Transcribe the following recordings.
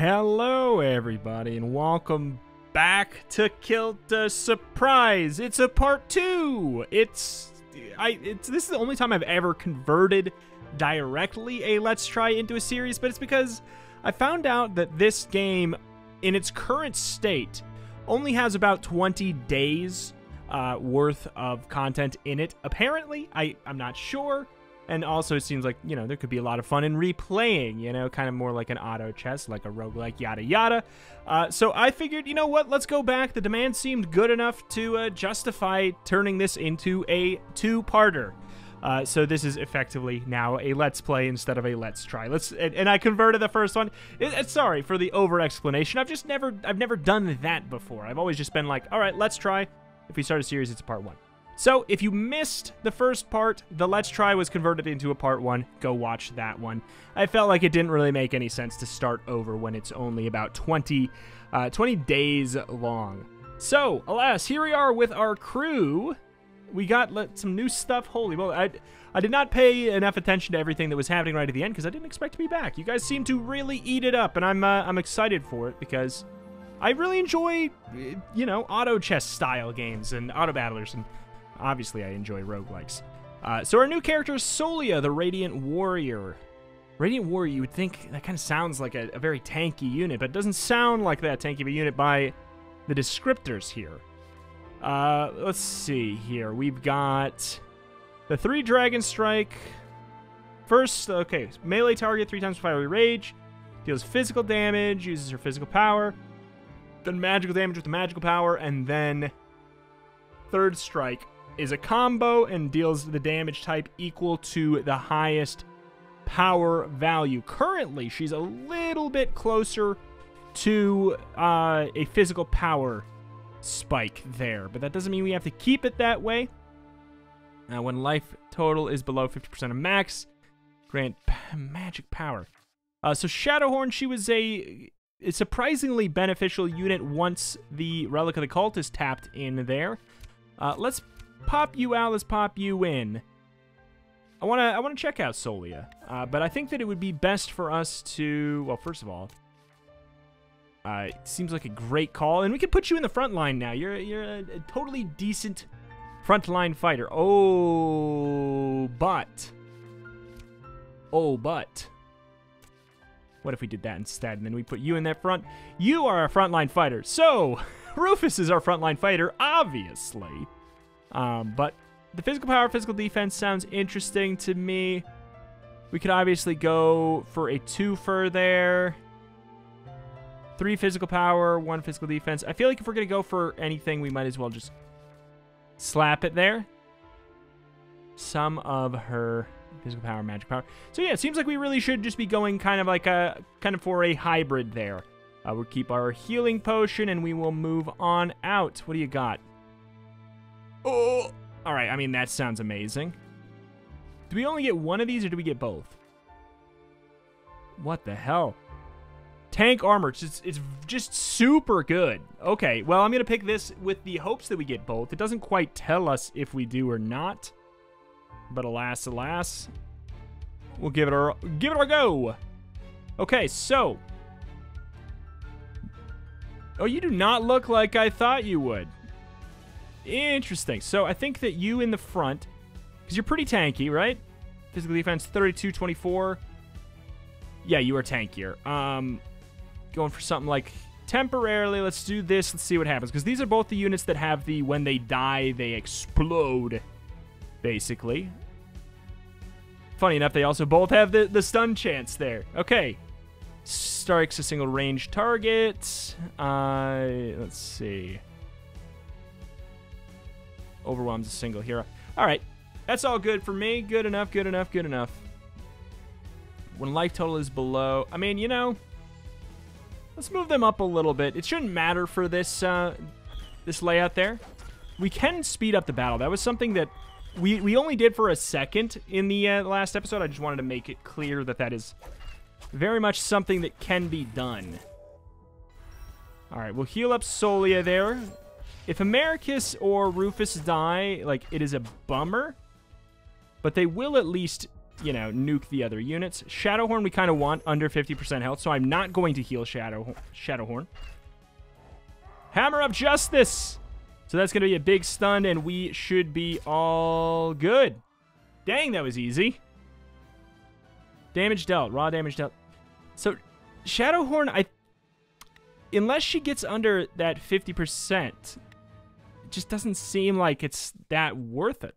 Hello, everybody, and welcome back to Kilta Surprise. It's a part two. It's I. It's this is the only time I've ever converted directly a Let's Try into a series, but it's because I found out that this game, in its current state, only has about 20 days uh, worth of content in it. Apparently, I I'm not sure. And also, it seems like, you know, there could be a lot of fun in replaying, you know, kind of more like an auto chess, like a roguelike, yada yada. Uh, so I figured, you know what, let's go back. The demand seemed good enough to uh, justify turning this into a two parter. Uh, so this is effectively now a let's play instead of a let's try. Let's and, and I converted the first one. It, it, sorry for the over explanation. I've just never I've never done that before. I've always just been like, all right, let's try. If we start a series, it's a part one. So, if you missed the first part, the Let's Try was converted into a part one. Go watch that one. I felt like it didn't really make any sense to start over when it's only about 20, uh, 20 days long. So, alas, here we are with our crew. We got some new stuff. Holy well, I, I did not pay enough attention to everything that was happening right at the end because I didn't expect to be back. You guys seem to really eat it up, and I'm uh, I'm excited for it because I really enjoy, you know, auto chess style games and auto battlers and Obviously, I enjoy roguelikes. Uh, so our new character is Solia, the Radiant Warrior. Radiant Warrior, you would think that kind of sounds like a, a, very tanky unit, but it doesn't sound like that tanky of a unit by the descriptors here. Uh, let's see here. We've got the three Dragon Strike. First, okay, melee target three times fiery rage. Deals physical damage, uses her physical power. Then magical damage with the magical power, and then third strike is a combo and deals the damage type equal to the highest power value. Currently, she's a little bit closer to uh, a physical power spike there, but that doesn't mean we have to keep it that way. Now, when life total is below 50% of max, grant magic power. Uh, so Shadowhorn, she was a, surprisingly beneficial unit once the Relic of the Cult is tapped in there. Uh, let's pop you let's pop you in. I want to I want to check out Solia, uh, but I think that it would be best for us to, well, first of all, uh, it seems like a great call, and we can put you in the front line now. You're you're a, a totally decent frontline fighter. Oh, but, oh, but. What if we did that instead, and then we put you in that front? You are a frontline fighter. So, Rufus is our frontline fighter, obviously. Um, but the physical power, physical defense sounds interesting to me. We could obviously go for a two twofer there. Three physical power, one physical defense. I feel like if we're going to go for anything, we might as well just slap it there. Some of her physical power, magic power. So yeah, it seems like we really should just be going kind of like a, kind of for a hybrid there. Uh, we'll keep our healing potion and we will move on out. What do you got? Oh! Alright, I mean, that sounds amazing. Do we only get one of these, or do we get both? What the hell? Tank armor. It's, it's just super good. Okay, well, I'm going to pick this with the hopes that we get both. It doesn't quite tell us if we do or not. But alas, alas. We'll give it our, give it our go. Okay, so. Oh, you do not look like I thought you would. Interesting. So I think that you in the front, because you're pretty tanky, right? Physical defense 32, 24. Yeah, you are tankier. Um, going for something like temporarily. Let's do this. Let's see what happens. Because these are both the units that have the when they die, they explode, basically. Funny enough, they also both have the, the stun chance there. Okay. Strikes a single range target. Uh, let's see overwhelms a single hero. All right, that's all good for me. Good enough, good enough, good enough. When life total is below, I mean, you know, let's move them up a little bit. It shouldn't matter for this uh, this layout there. We can speed up the battle. That was something that we, we only did for a second in the uh, last episode. I just wanted to make it clear that that is very much something that can be done. All right, we'll heal up Solia there. If Americus or Rufus die, like, it is a bummer. But they will at least you know, nuke the other units. Shadowhorn we kind of want under 50% health, so I'm not going to heal Shadow Shadowhorn. Hammer of Justice! So that's going to be a big stun, and we should be all good. Dang, that was easy. Damage dealt. Raw damage dealt. So, Shadowhorn, I... Unless she gets under that 50%, it just doesn't seem like it's that worth it.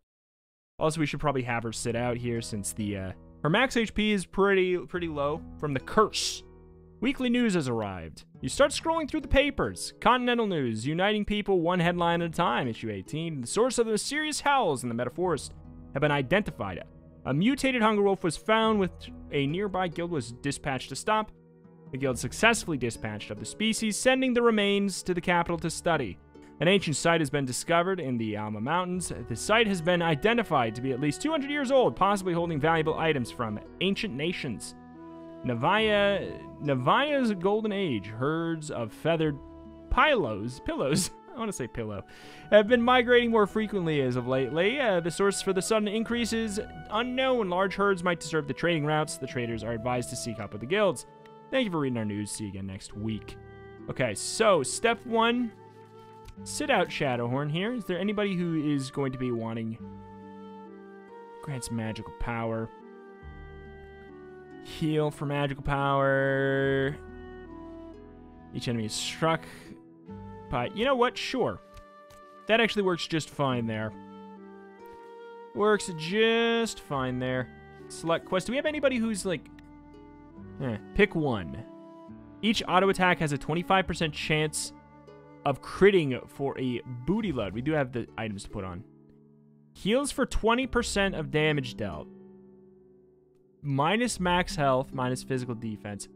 Also, we should probably have her sit out here since the uh, her max HP is pretty pretty low from the curse. Weekly news has arrived. You start scrolling through the papers. Continental News, uniting people one headline at a time, issue 18. The source of the mysterious howls in the Metaforest have been identified. A mutated hunger wolf was found with a nearby guild was dispatched to stop. The guild successfully dispatched of the species, sending the remains to the capital to study. An ancient site has been discovered in the Alma Mountains. The site has been identified to be at least 200 years old, possibly holding valuable items from ancient nations. Navaya, Navaya's golden age, herds of feathered pilos, pillows, I want to say pillow, have been migrating more frequently as of lately. Uh, the source for the sudden increase is unknown. Large herds might disturb the trading routes. The traders are advised to seek help with the guilds. Thank you for reading our news. See you again next week. Okay, so step one sit out Shadowhorn here. Is there anybody who is going to be wanting grants magical power? Heal for magical power. Each enemy is struck by... You know what? Sure. That actually works just fine there. Works just fine there. Select quest. Do we have anybody who's like... Eh, pick one. Each auto attack has a 25% chance of critting for a booty load. We do have the items to put on. Heals for 20% of damage dealt. Minus max health, minus physical defense,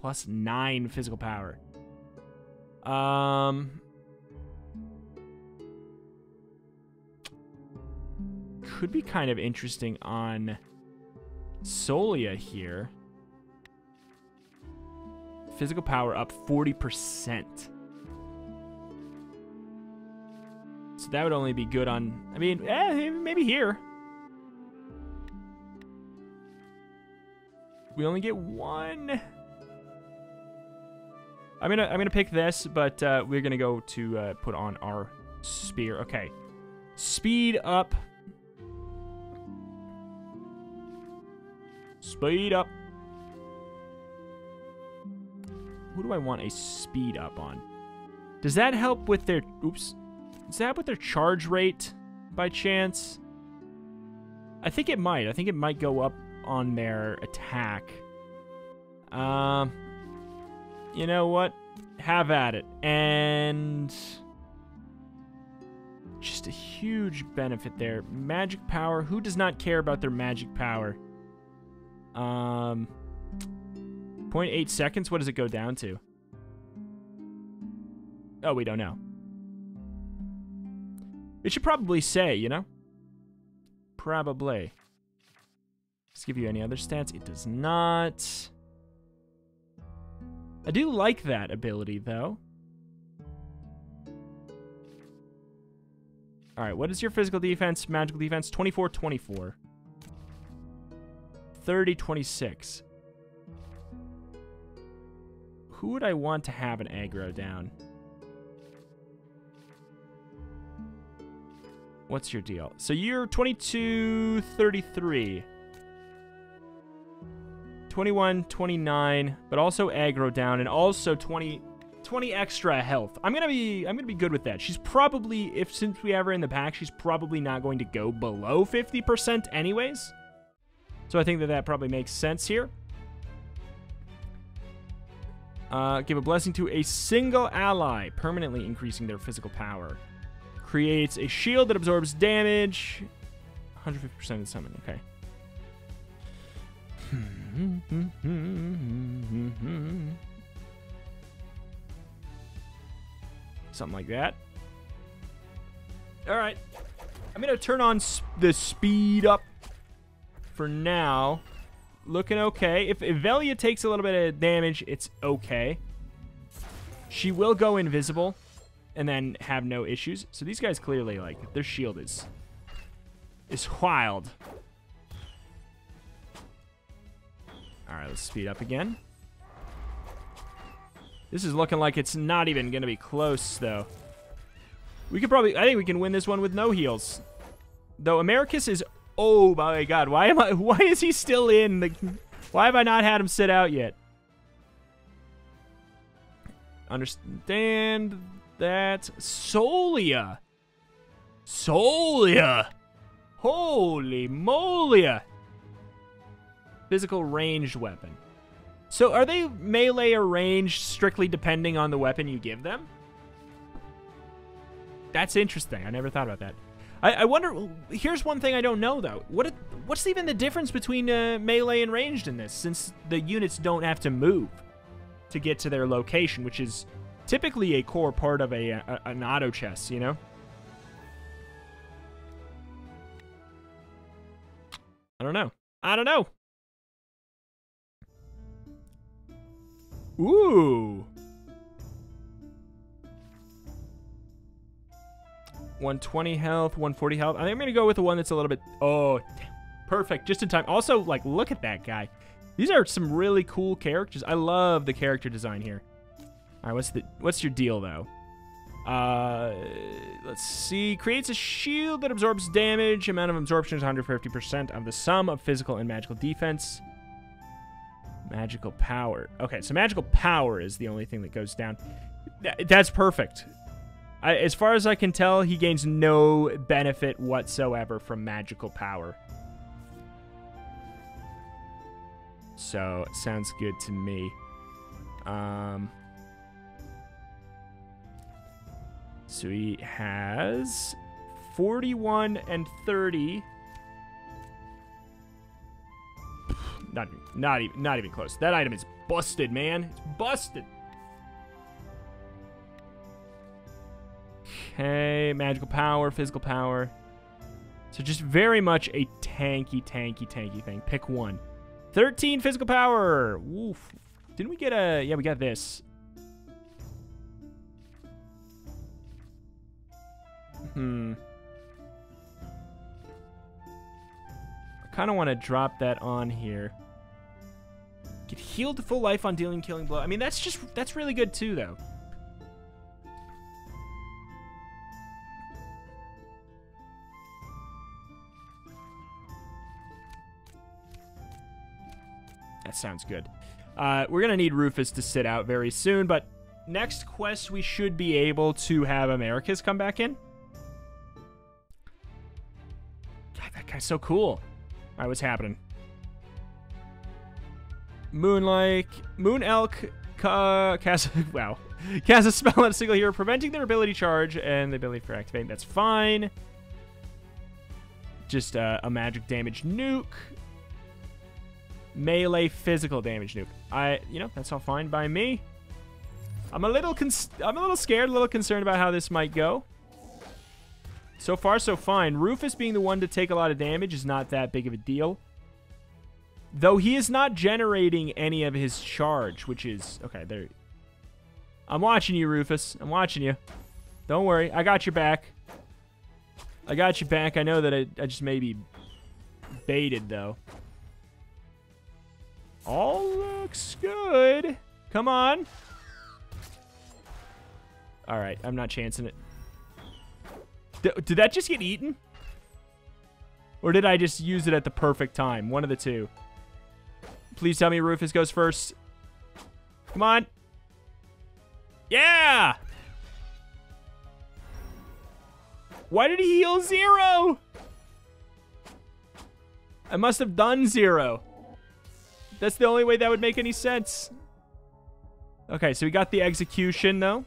plus 9 physical power. Um... Could be kind of interesting on Solia here. Physical power up 40%. So that would only be good on, I mean, eh, maybe here. We only get one. I'm gonna I'm gonna pick this, but uh, we're gonna go to uh, put on our spear. Okay, speed up. Speed up. Who do I want a speed up on? Does that help with their... Oops. Is that with their charge rate by chance? I think it might. I think it might go up on their attack. Um, you know what? Have at it. And just a huge benefit there. Magic power. Who does not care about their magic power? Um, 0.8 seconds. What does it go down to? Oh, we don't know. It should probably say, you know? Probably. Does give you any other stats? It does not. I do like that ability, though. Alright, what is your physical defense, magical defense? 24, 24. 30, 26. Who would I want to have an aggro down? What's your deal? So you're 22, 33. 21, 29, but also aggro down and also 20, 20 extra health. I'm gonna be I'm gonna be good with that. She's probably if since we have her in the pack, she's probably not going to go below 50% anyways. So I think that that probably makes sense here. Uh, give a blessing to a single ally, permanently increasing their physical power. Creates a shield that absorbs damage. 150% of the summon. Okay. Something like that. All right. I'm going to turn on the speed up for now. Looking okay. If, if Velia takes a little bit of damage, it's okay. She will go invisible and then have no issues. So these guys clearly, like, their shield is is wild. All right, let's speed up again. This is looking like it's not even going to be close, though. We could probably... I think we can win this one with no heals. Though Americus is... Oh, my God. Why am I... Why is he still in? The, why have I not had him sit out yet? Understand that... Solia. Solia. Holy moly. Physical ranged weapon. So are they melee or ranged strictly depending on the weapon you give them? That's interesting. I never thought about that. I, I wonder. Here's one thing I don't know though. What what's even the difference between uh, melee and ranged in this? Since the units don't have to move to get to their location, which is typically a core part of a, a an auto chess. You know. I don't know. I don't know. Ooh. 120 health, 140 health. I think I'm going to go with the one that's a little bit... Oh, perfect. Just in time. Also, like, look at that guy. These are some really cool characters. I love the character design here. All right, what's the what's your deal, though? Uh, let's see. Creates a shield that absorbs damage. Amount of absorption is 150% of the sum of physical and magical defense. Magical power. Okay, so magical power is the only thing that goes down. That's perfect. I, as far as I can tell, he gains no benefit whatsoever from magical power. So, sounds good to me. Um, so he has 41 and 30. Not, not even, not even close. That item is busted, man. It's busted. Okay, magical power, physical power. So just very much a tanky, tanky, tanky thing. Pick one. 13 physical power. Woof. Didn't we get a... Yeah, we got this. Hmm. I kind of want to drop that on here. Get healed to full life on dealing killing blow. I mean, that's just... That's really good, too, though. That sounds good. Uh, we're going to need Rufus to sit out very soon, but next quest we should be able to have Americus come back in. God, that guy's so cool. All right, what's happening? Moonlike, Moon Elk, ca cast, wow. Cast a spell on a single hero, preventing their ability charge and the ability for activating. That's fine. Just uh, a magic damage nuke melee physical damage nuke. I, you know, that's all fine by me. I'm a little I'm a little scared, a little concerned about how this might go. So far, so fine. Rufus being the one to take a lot of damage is not that big of a deal. Though he is not generating any of his charge, which is... Okay, there... I'm watching you, Rufus. I'm watching you. Don't worry. I got your back. I got your back. I know that I, I just maybe baited, though. All looks good. Come on. All right, I'm not chancing it. D did that just get eaten? Or did I just use it at the perfect time? One of the two. Please tell me Rufus goes first. Come on. Yeah! Why did he heal zero? I must have done zero. That's the only way that would make any sense. Okay, so we got the execution, though.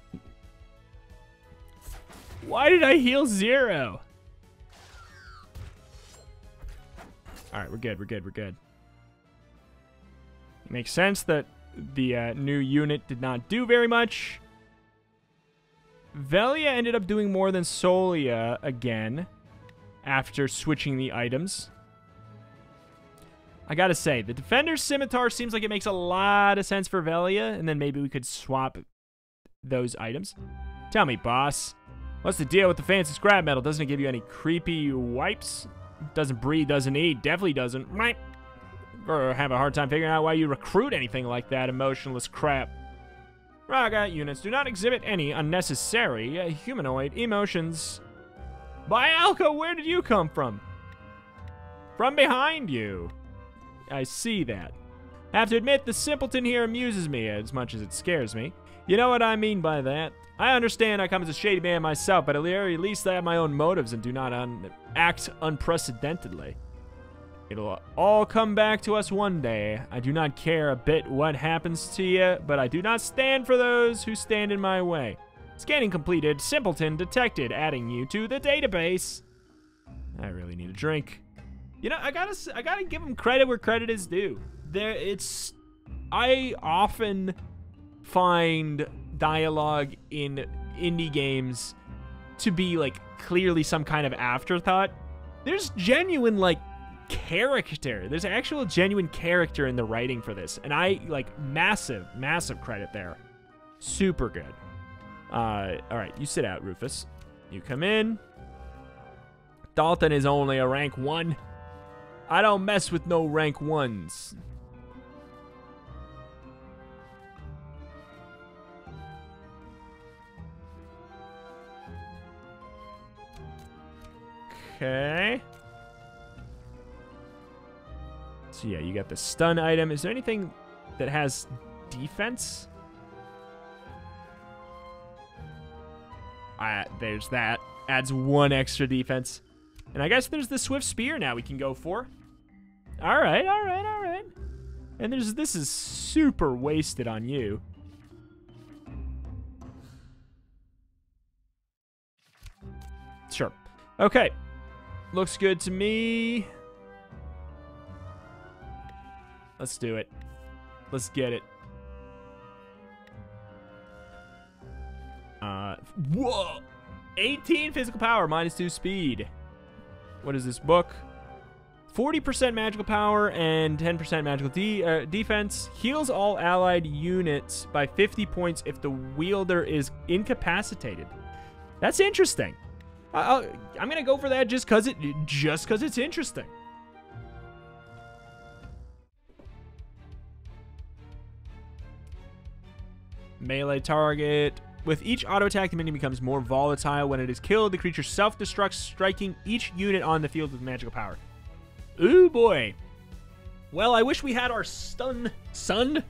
Why did I heal zero? All right, we're good, we're good, we're good. Makes sense that the uh, new unit did not do very much. Velia ended up doing more than Solia again after switching the items. I gotta say, the Defender's Scimitar seems like it makes a lot of sense for Velia, and then maybe we could swap those items. Tell me, boss. What's the deal with the fancy scrap metal? Doesn't it give you any creepy wipes? Doesn't breathe, doesn't eat, definitely doesn't. or have a hard time figuring out why you recruit anything like that emotionless crap. Raga units do not exhibit any unnecessary uh, humanoid emotions. Bialka, where did you come from? From behind you. I see that. Have to admit, the simpleton here amuses me as much as it scares me. You know what I mean by that? I understand I come as a shady man myself, but at least I have my own motives and do not un act unprecedentedly. It'll all come back to us one day. I do not care a bit what happens to you, but I do not stand for those who stand in my way. Scanning completed. Simpleton detected, adding you to the database. I really need a drink. You know, I gotta, I gotta give him credit where credit is due. There, it's, I often find dialogue in indie games to be like clearly some kind of afterthought. There's genuine like character. There's actual genuine character in the writing for this. And I like massive, massive credit there. Super good. Uh, all right, you sit out, Rufus. You come in. Dalton is only a rank one. I don't mess with no rank ones. Okay. So yeah, you got the stun item. Is there anything that has defense? Uh, there's that. Adds one extra defense. And I guess there's the Swift Spear now we can go for. All right, all right, all right. And there's this is super wasted on you. Sure. Okay. Looks good to me. Let's do it. Let's get it. Uh, whoa! 18 physical power, minus 2 speed. What is this book? 40% magical power and 10% magical de uh, defense. Heals all allied units by 50 points if the wielder is incapacitated. That's interesting. I am gonna go for that just cause it just cause it's interesting. Melee target. With each auto attack, the minion becomes more volatile. When it is killed, the creature self-destructs, striking each unit on the field with magical power. Ooh boy. Well, I wish we had our stun sun.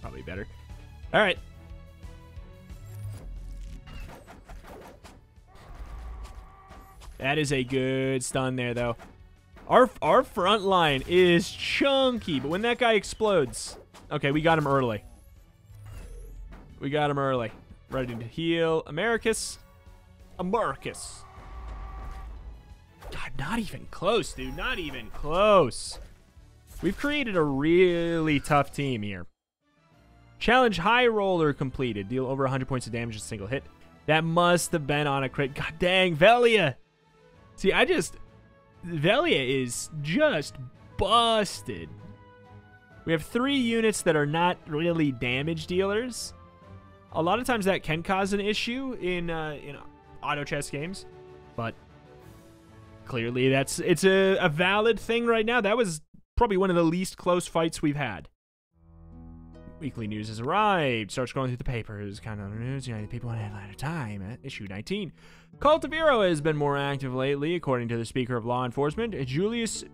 Probably better. All right. That is a good stun there, though. Our, our front line is chunky, but when that guy explodes... Okay, we got him early. We got him early. Ready to heal. Americus. Americus. God, not even close, dude. Not even close. We've created a really tough team here. Challenge High Roller completed. Deal over 100 points of damage in a single hit. That must have been on a crit. God dang, Velia. See, I just... Velia is just busted. We have three units that are not really damage dealers. A lot of times that can cause an issue in uh, in auto chess games, but clearly that's it's a, a valid thing right now. That was probably one of the least close fights we've had. Weekly news has arrived. Starts scrolling through the papers. Kind of news. United People in headline at time. At issue 19. Cult of Hero has been more active lately, according to the Speaker of Law Enforcement, Julius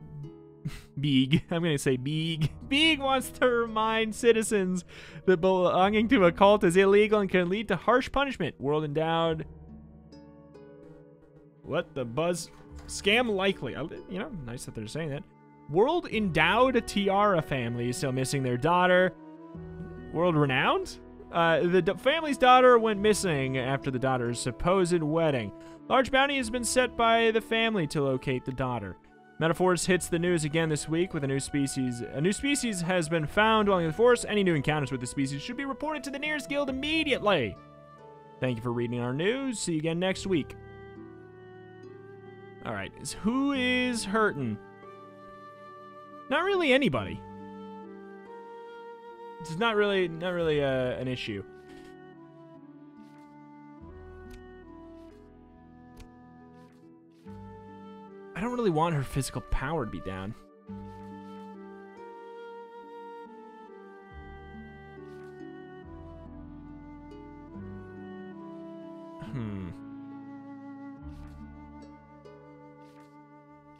Beeg. I'm going to say Beeg. Beeg wants to remind citizens that belonging to a cult is illegal and can lead to harsh punishment. World endowed. What the buzz? Scam likely. Uh, you know, nice that they're saying that. World endowed Tiara family is still missing their daughter. World renowned? Uh, the family's daughter went missing after the daughter's supposed wedding. Large bounty has been set by the family to locate the daughter. Metaphors hits the news again this week with a new species. A new species has been found dwelling in the forest. Any new encounters with the species should be reported to the nearest guild immediately. Thank you for reading our news. See you again next week. All right, who is hurting? Not really anybody. It's not really not really uh, an issue. I don't really want her physical power to be down. Hmm.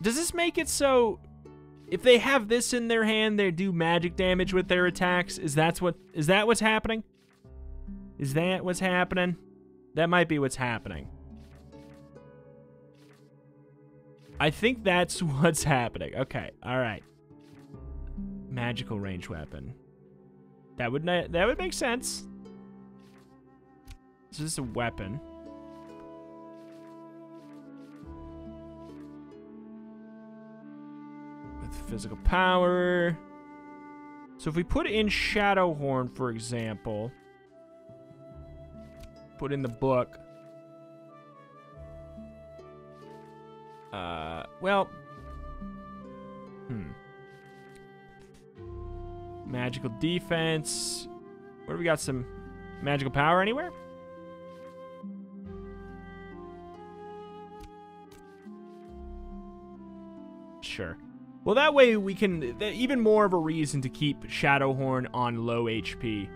Does this make it so if they have this in their hand, they do magic damage with their attacks? Is that what is that what's happening? Is that what's happening? That might be what's happening. I think that's what's happening. Okay, all right. Magical range weapon. That would that would make sense. So this is a weapon. Physical power. So if we put in Shadowhorn, for example, put in the book, Uh, well, hmm. Magical defense. What do we got? Some magical power anywhere? Sure. Well, that way we can, even more of a reason to keep Shadowhorn on low HP.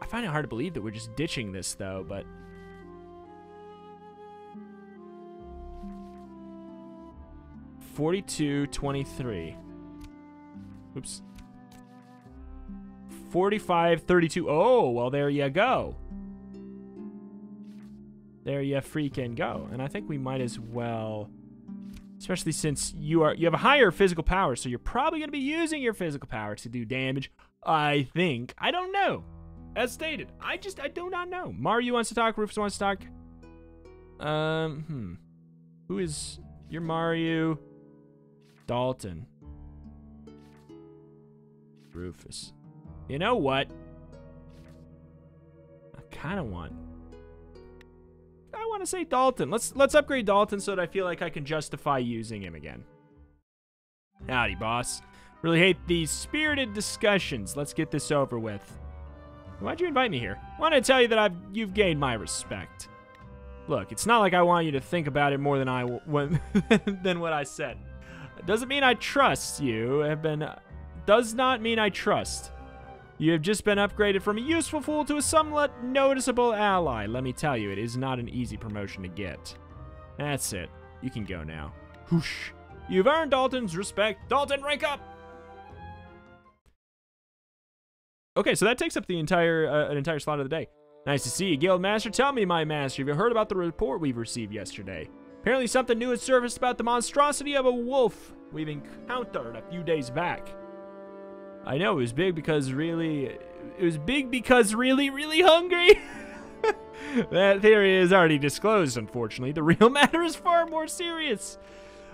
I find it hard to believe that we're just ditching this, though, but 42, 23. Oops. 45, 32. Oh, well, there you go. There you freaking go. And I think we might as well, especially since you are you have a higher physical power, so you're probably going to be using your physical power to do damage. I think. I don't know. As stated, I just I do not know. Mario wants to talk. Rufus wants to talk. Um, hmm. Who is your Mario? Dalton. Rufus. You know what? I kind of want. Want to say Dalton. Let's let's upgrade Dalton so that I feel like I can justify using him again. Howdy, boss. Really hate these spirited discussions. Let's get this over with. Why'd you invite me here? I want to tell you that I've you've gained my respect. Look, it's not like I want you to think about it more than I when, than what I said. Doesn't mean I trust you. Have been does not mean I trust. You have just been upgraded from a useful fool to a somewhat noticeable ally. Let me tell you, it is not an easy promotion to get. That's it. You can go now. Whoosh. You've earned Dalton's respect. Dalton, rank up! Okay, so that takes up the entire uh, an entire slot of the day. Nice to see you, Guild Master. Tell me, my master, have you heard about the report we've received yesterday? Apparently something new has surfaced about the monstrosity of a wolf we've encountered a few days back. I know, it was big because really... It was big because really, really hungry. that theory is already disclosed, unfortunately. The real matter is far more serious.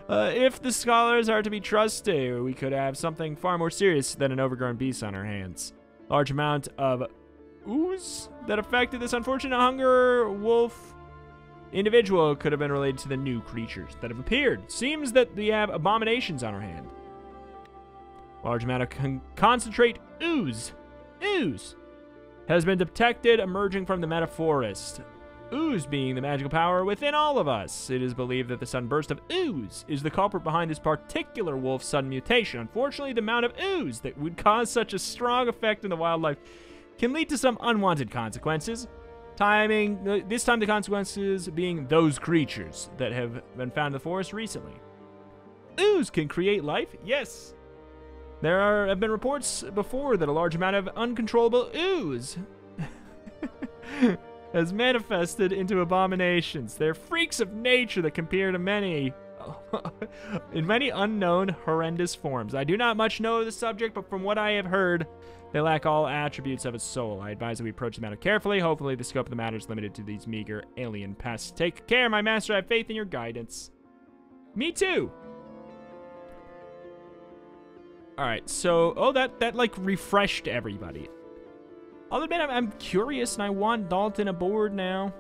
Uh, if the scholars are to be trusted, we could have something far more serious than an overgrown beast on our hands. Large amount of ooze that affected this unfortunate hunger wolf individual could have been related to the new creatures that have appeared. Seems that we have abominations on our hand. Large amount of con concentrate ooze, ooze, has been detected emerging from the metaforest. Ooze being the magical power within all of us. It is believed that the sudden burst of ooze is the culprit behind this particular wolf's sudden mutation. Unfortunately, the amount of ooze that would cause such a strong effect in the wildlife can lead to some unwanted consequences. Timing, uh, this time the consequences being those creatures that have been found in the forest recently. Ooze can create life? Yes. There are, have been reports before that a large amount of uncontrollable ooze has manifested into abominations. They're freaks of nature that compare to many in many unknown, horrendous forms. I do not much know of the subject, but from what I have heard, they lack all attributes of a soul. I advise that we approach the matter carefully. Hopefully, the scope of the matter is limited to these meager alien pests. Take care, my master. I have faith in your guidance. Me too. All right, so oh, that that like refreshed everybody. I'll admit I'm, I'm curious and I want Dalton aboard now.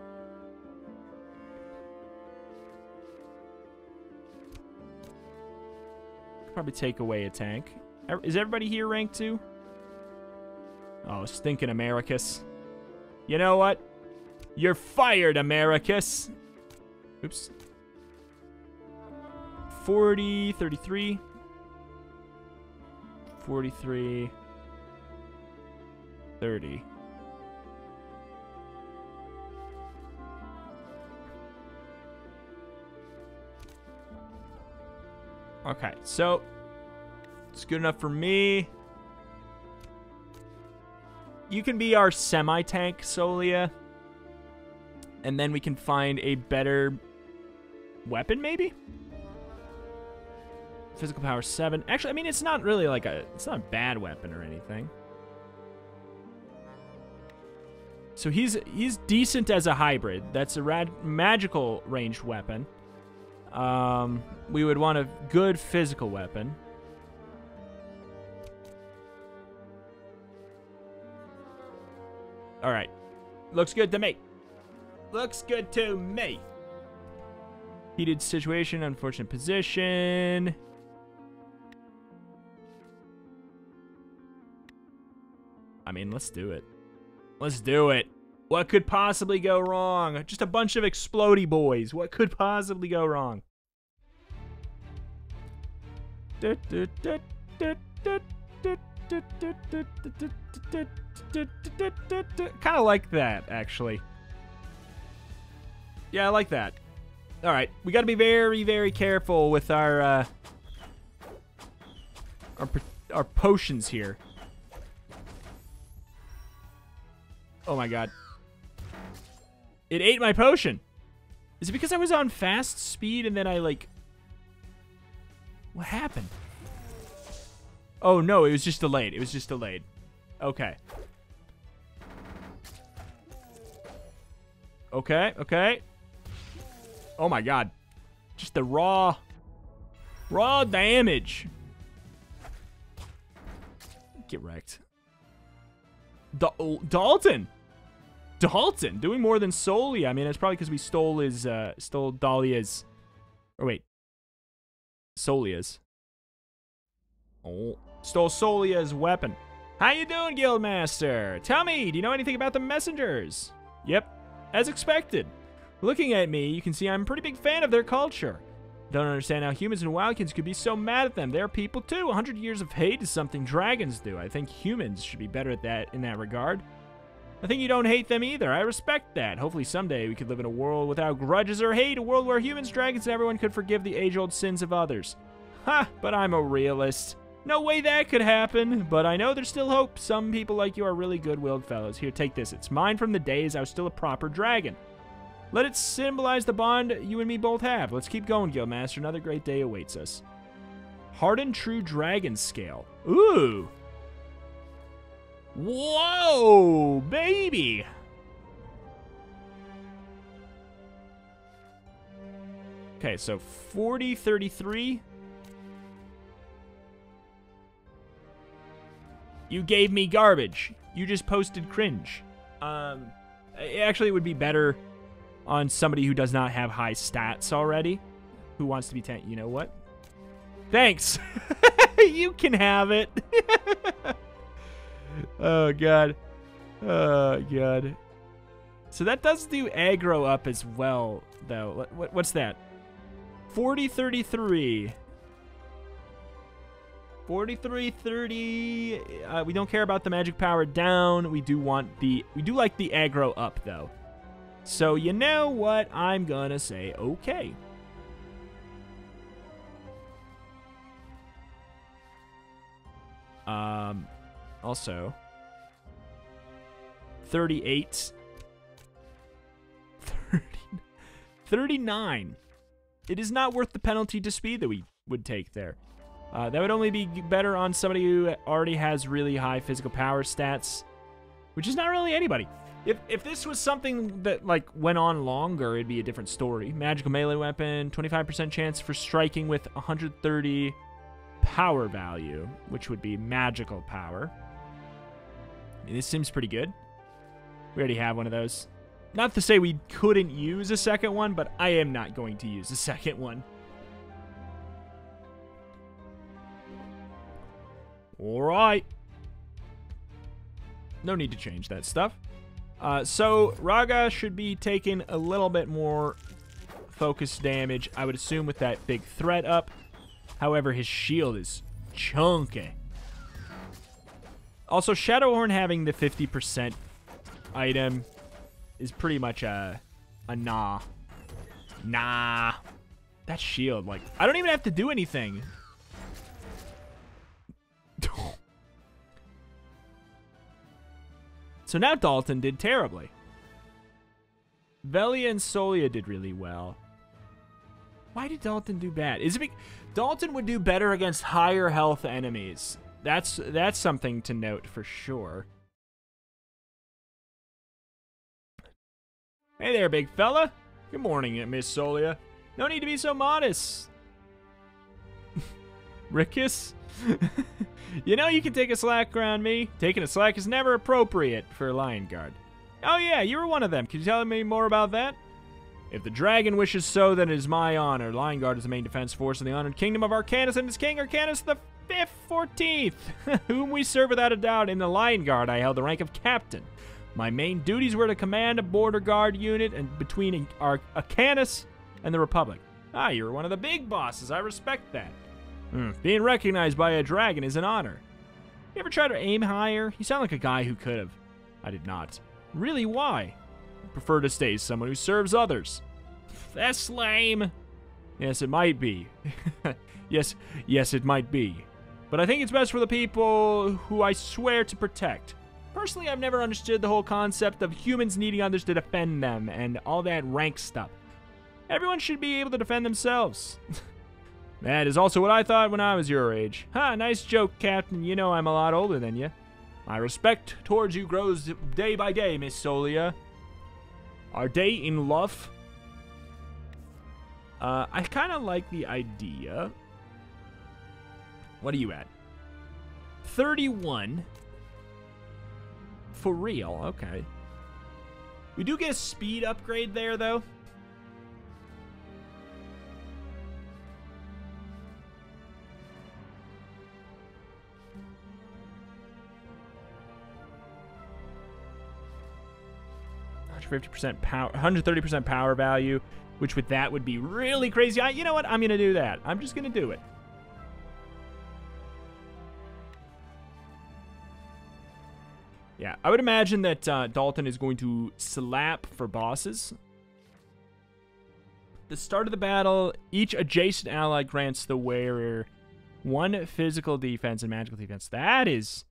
Probably take away a tank. Is everybody here ranked two? Oh, stinking Americus. You know what? You're fired, Americus. Oops. 40, 33. 43, 30. Okay, so it's good enough for me. You can be our semi-tank, Solia. And then we can find a better weapon, maybe? Physical power 7. Actually, I mean, it's not really like a... It's not a bad weapon or anything. So he's he's decent as a hybrid. That's a rad magical ranged weapon. Um, we would want a good physical weapon. All right. Looks good to me. Looks good to me. Heated situation, unfortunate position. I mean, let's do it. Let's do it. What could possibly go wrong? Just a bunch of explody boys. What could possibly go wrong? Kind of like that, actually. Yeah, I like that. All right, we got to be very, very careful with our uh, our our potions here. Oh my god. It ate my potion. Is it because I was on fast speed and then I like... What happened? Oh no, it was just delayed. It was just delayed. Okay. Okay, okay. Oh my god. Just the raw... Raw damage. Get wrecked. Dalton! Dalton doing more than Soli. I mean, it's probably because we stole his, uh, stole Dahlia's, or wait, Solia's. Oh, stole Solia's weapon. How you doing, Guildmaster? Tell me, do you know anything about the messengers? Yep, as expected. Looking at me, you can see I'm a pretty big fan of their culture. Don't understand how humans and wildkins could be so mad at them. They're people too. 100 years of hate is something dragons do. I think humans should be better at that in that regard. I think you don't hate them either. I respect that. Hopefully someday we could live in a world without grudges or hate, a world where humans, dragons, and everyone could forgive the age-old sins of others. Ha, but I'm a realist. No way that could happen, but I know there's still hope. Some people like you are really good-willed fellows. Here, take this. It's mine from the days I was still a proper dragon. Let it symbolize the bond you and me both have. Let's keep going, Guildmaster. Another great day awaits us. Hardened True Dragon Scale. Ooh. Whoa, baby. Okay, so 40, 33. You gave me garbage. You just posted cringe. Um, actually, it would be better on somebody who does not have high stats already. Who wants to be tank? You know what? Thanks. you can have it. Oh, God. Oh, God. So that does do aggro up as well, though. What's that? 4033. 4330. Uh, we don't care about the magic power down. We do want the... We do like the aggro up, though. So you know what? I'm gonna say okay. Um, also, 38. 30, 39. It is not worth the penalty to speed that we would take there. Uh, that would only be better on somebody who already has really high physical power stats, which is not really anybody. If, if this was something that like went on longer, it'd be a different story. Magical melee weapon, 25% chance for striking with 130 power value, which would be magical power. This seems pretty good. We already have one of those. Not to say we couldn't use a second one, but I am not going to use a second one. Alright. No need to change that stuff. Uh, so, Raga should be taking a little bit more focus damage, I would assume, with that big threat up. However, his shield is chunky. Also, Shadowhorn having the 50% item is pretty much a, a nah. Nah. That shield, like, I don't even have to do anything. so now Dalton did terribly. Velia and Solia did really well. Why did Dalton do bad? Is it Dalton would do better against higher health enemies. That's that's something to note for sure. Hey there, big fella. Good morning, Miss Solia. No need to be so modest. Rickus? you know you can take a slack around me. Taking a slack is never appropriate for a lion guard. Oh yeah, you were one of them. Can you tell me more about that? If the dragon wishes so, then it is my honor. Lion Guard is the main defense force in the honored kingdom of Arcanus and its king, Arcanus the fifth, 14th, whom we serve without a doubt. In the Lion Guard, I held the rank of captain. My main duties were to command a border guard unit and between Ar Arcanus and the Republic. Ah, you're one of the big bosses. I respect that. Mm, being recognized by a dragon is an honor. You ever try to aim higher? You sound like a guy who could have. I did not. Really, why? I prefer to stay someone who serves others. That's lame. Yes, it might be. yes, yes, it might be. But I think it's best for the people who I swear to protect. Personally, I've never understood the whole concept of humans needing others to defend them and all that rank stuff. Everyone should be able to defend themselves. that is also what I thought when I was your age. Ha, nice joke, Captain. You know I'm a lot older than you. My respect towards you grows day by day, Miss Solia. Our day in love? Uh, I kind of like the idea. What are you at? 31. For real, okay. We do get a speed upgrade there, though. 150% power, 130% power value, which with that would be really crazy. I, you know what? I'm to do that. I'm just to do it. Yeah, I would imagine that uh, Dalton is going to slap for bosses. The start of the battle, each adjacent ally grants the wearer one physical defense and magical defense. That is...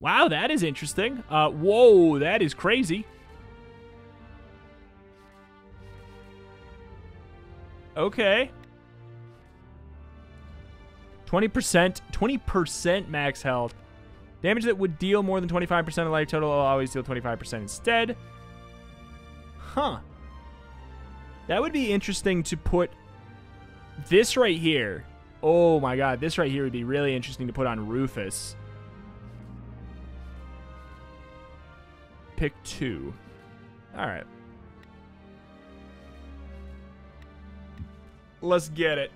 Wow, that is interesting. Uh, whoa, that is crazy. Okay. 20%, 20% max health. Damage that would deal more than 25% of life total will always deal 25% instead. Huh. That would be interesting to put this right here. Oh my god, this right here would be really interesting to put on Rufus. Pick two. Alright. Let's get it.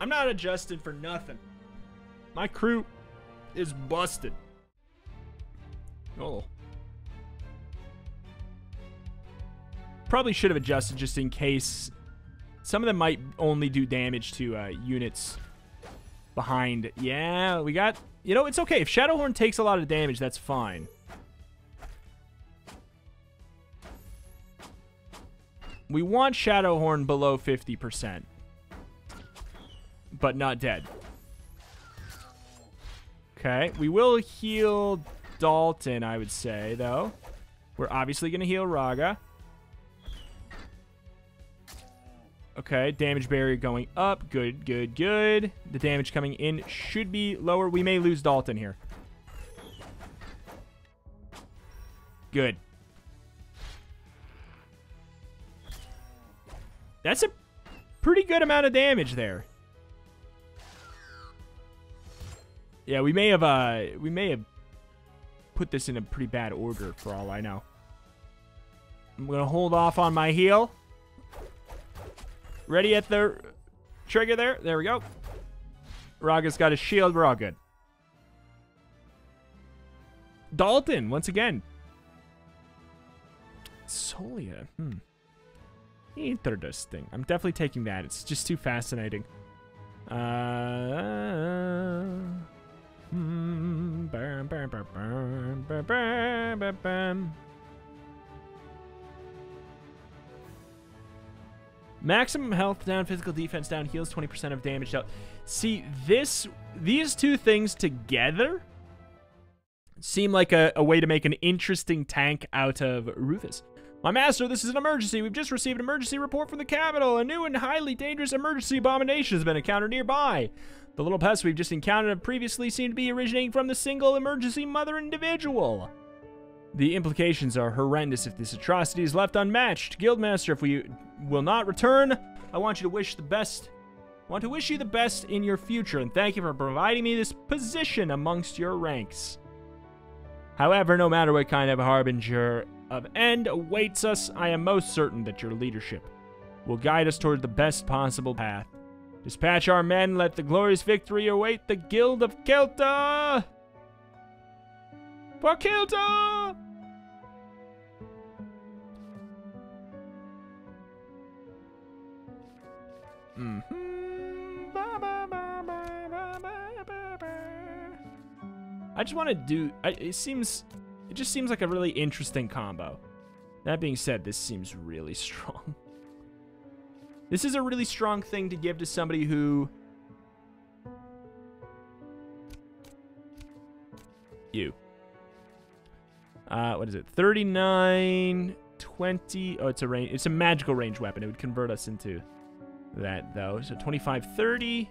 I'm not adjusted for nothing. My crew is busted. Oh. Probably should have adjusted just in case. Some of them might only do damage to uh, units behind. Yeah, we got... You know, it's okay. If Shadowhorn takes a lot of damage, that's fine. We want Shadowhorn below 50% but not dead. Okay, we will heal Dalton, I would say, though. We're obviously going to heal Raga. Okay, damage barrier going up. Good, good, good. The damage coming in should be lower. We may lose Dalton here. Good. That's a pretty good amount of damage there. Yeah, we may have uh we may have put this in a pretty bad order for all I know. I'm gonna hold off on my heal. Ready at the trigger there. There we go. Raga's got a shield. We're all good. Dalton, once again. Solia. Hmm. Interesting. I'm definitely taking that. It's just too fascinating. Uh, Maximum health down, physical defense down, heals 20% of damage dealt. See, this, these two things together seem like a, a way to make an interesting tank out of Rufus. My master, this is an emergency. We've just received an emergency report from the capital. A new and highly dangerous emergency abomination has been encountered nearby. The little pests we've just encountered have previously seem to be originating from the single emergency mother individual. The implications are horrendous if this atrocity is left unmatched. Guildmaster, if we will not return, I want you to wish the best. I want to wish you the best in your future and thank you for providing me this position amongst your ranks. However, no matter what kind of harbinger of end awaits us, I am most certain that your leadership will guide us toward the best possible path. Dispatch our men, let the glorious victory await the Guild of Kilta! For Kilta! Mm-hmm. I just want to do. I, it seems. It just seems like a really interesting combo. That being said, this seems really strong. This is a really strong thing to give to somebody who. You. Uh, what is it? 39, 20. Oh, it's a range. It's a magical range weapon. It would convert us into that, though. So 25, 30.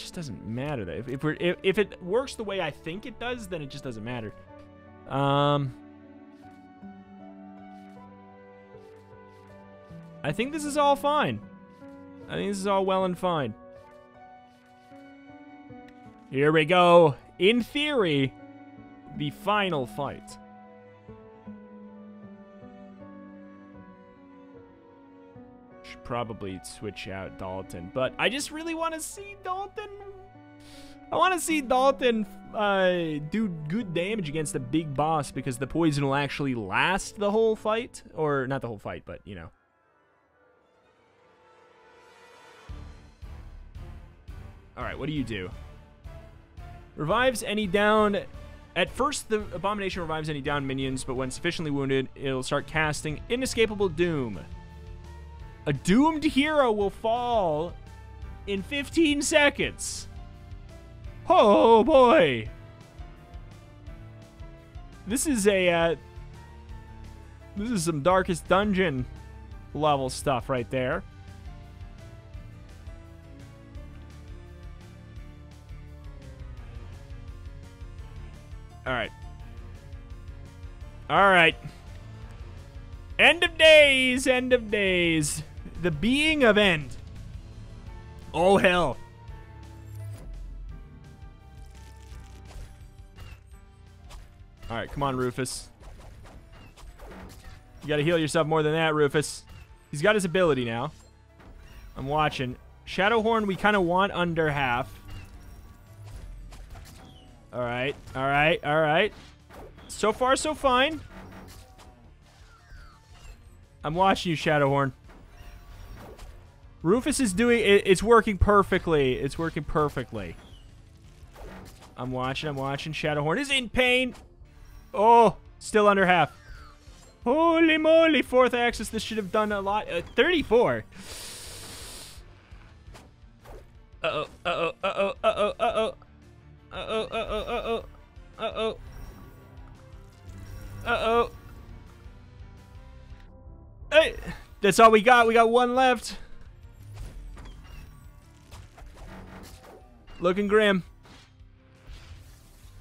Just doesn't matter. Though. If, if, we're, if, if it works the way I think it does, then it just doesn't matter. Um... I think this is all fine. I think this is all well and fine. Here we go. In theory, the final fight. Probably switch out Dalton, but I just really want to see Dalton. I want to see Dalton uh, do good damage against the big boss because the poison will actually last the whole fight. Or, not the whole fight, but, you know. Alright, what do you do? Revives any down... At first, the Abomination revives any down minions, but when sufficiently wounded, it'll start casting Inescapable Doom. A doomed hero will fall in 15 seconds. Oh, boy. This is a... Uh, this is some Darkest Dungeon level stuff right there. All right. All right. End of days, end of days. The being of end. Oh, hell. All right, come on, Rufus. You got to heal yourself more than that, Rufus. He's got his ability now. I'm watching. Shadowhorn, we kind of want under half. All right, all right, all right. So far, so fine. I'm watching you, Shadowhorn. Rufus is doing it, it's working perfectly. It's working perfectly. I'm watching, I'm watching. Shadowhorn is in pain. Oh, still under half. Holy moly, fourth axis. This should have done a lot. Uh, 34. Uh-oh, uh-oh, uh-oh, uh-oh, uh-oh. Uh-oh, uh-oh, uh-oh. Uh-oh. Uh-oh. Hey! That's all we got. We got one left. Looking grim.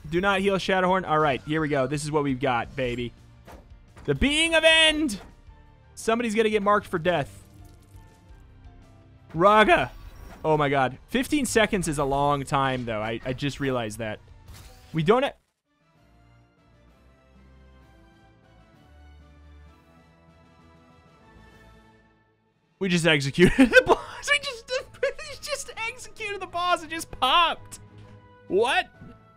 Do not heal Shadowhorn. All right, here we go. This is what we've got, baby. The Being of End! Somebody's going to get marked for death. Raga. Oh my god. 15 seconds is a long time, though. I, I just realized that. We don't. We just executed the just popped. What?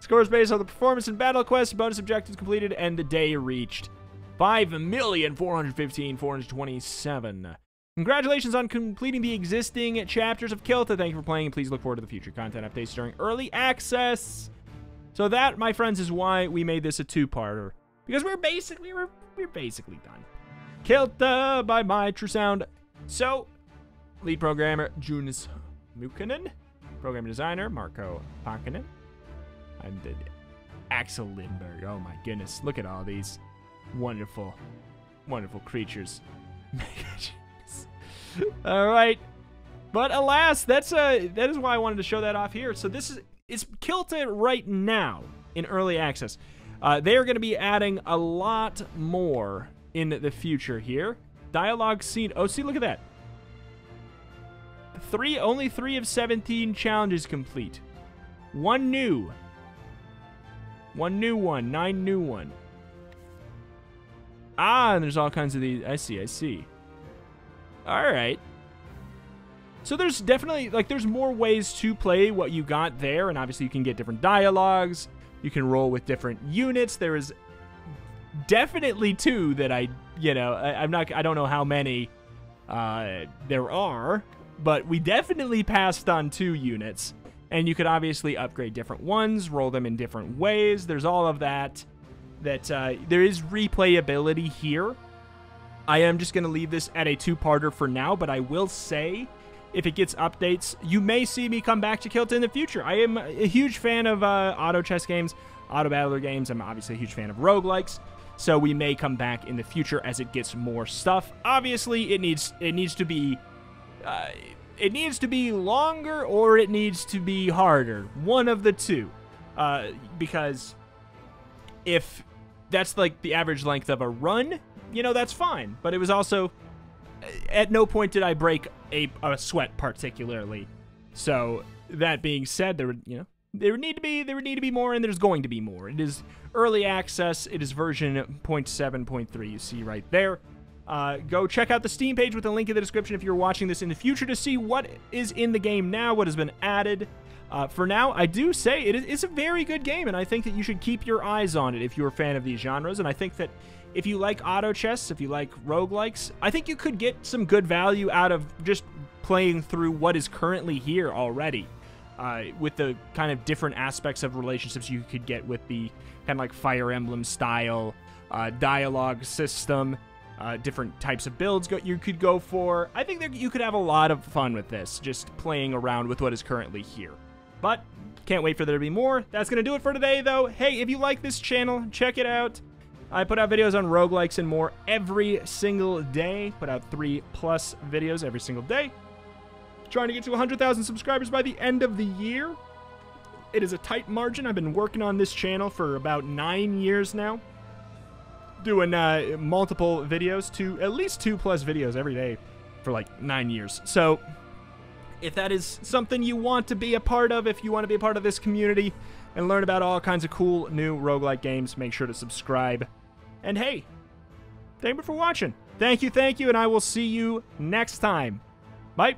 Scores based on the performance in battle quest, bonus objectives completed, and the day reached. 5,415,427. Congratulations on completing the existing chapters of Kilta. Thank you for playing. Please look forward to the future content updates during early access. So that, my friends, is why we made this a two-parter. Because we're basically we're, we're basically done. Kilta by My True Sound. So, lead programmer Jonas Mukinen, program designer Marco Pakinen. I'm the Axel Lindberg. Oh my goodness, look at all these wonderful, wonderful creatures. All right. But alas, that's uh that is why I wanted to show that off here. So this is it's right now in early access. Uh, they are going to be adding a lot more in the future here. Dialogue scene. Oh, see, look at that. Three, only three of 17 challenges complete. One new. One new one. Nine new one. Ah, and there's all kinds of these. I see, I see. All right. So there's definitely, like, there's more ways to play what you got there, and obviously you can get different dialogues. You can roll with different units. There is definitely two that I, you know, I, am not, I don't know how many uh, there are, but we definitely passed on two units. And you could obviously upgrade different ones, roll them in different ways. There's all of that. That uh, there is replayability here. I am just going to leave this at a two-parter for now, but I will say if it gets updates, you may see me come back to Kilta in the future. I am a huge fan of uh, auto chess games, auto battler games. I'm obviously a huge fan of roguelikes. So we may come back in the future as it gets more stuff. Obviously, it needs it needs to be uh, it needs to be longer or it needs to be harder. One of the two. Uh, because if that's like the average length of a run, you know, that's fine. But it was also, at no point did I break a, a sweat particularly. So that being said, there would, you know, there would need to be there would need to be more, and there's going to be more. It is early access. It is version 0.7.3. You see right there. Uh, go check out the Steam page with the link in the description if you're watching this in the future to see what is in the game now, what has been added. Uh, for now, I do say it is a very good game, and I think that you should keep your eyes on it if you're a fan of these genres. And I think that if you like auto chess, if you like roguelikes, I think you could get some good value out of just playing through what is currently here already. Uh, with the kind of different aspects of relationships you could get with the kind of like Fire Emblem style uh, dialogue system, uh, different types of builds go- you could go for. I think you could have a lot of fun with this, just playing around with what is currently here. But can't wait for there to be more. That's going to do it for today, though. Hey, if you like this channel, check it out. I put out videos on roguelikes and more every single day. Put out three plus videos every single day. Trying to get to 100,000 subscribers by the end of the year. It is a tight margin. I've been working on this channel for about nine years now. Doing uh, multiple videos, to at least two plus videos every day for like nine years. So if that is something you want to be a part of, if you want to be a part of this community and learn about all kinds of cool new roguelike games, make sure to subscribe. And hey, thank you for watching. Thank you, thank you, and I will see you next time. Bye.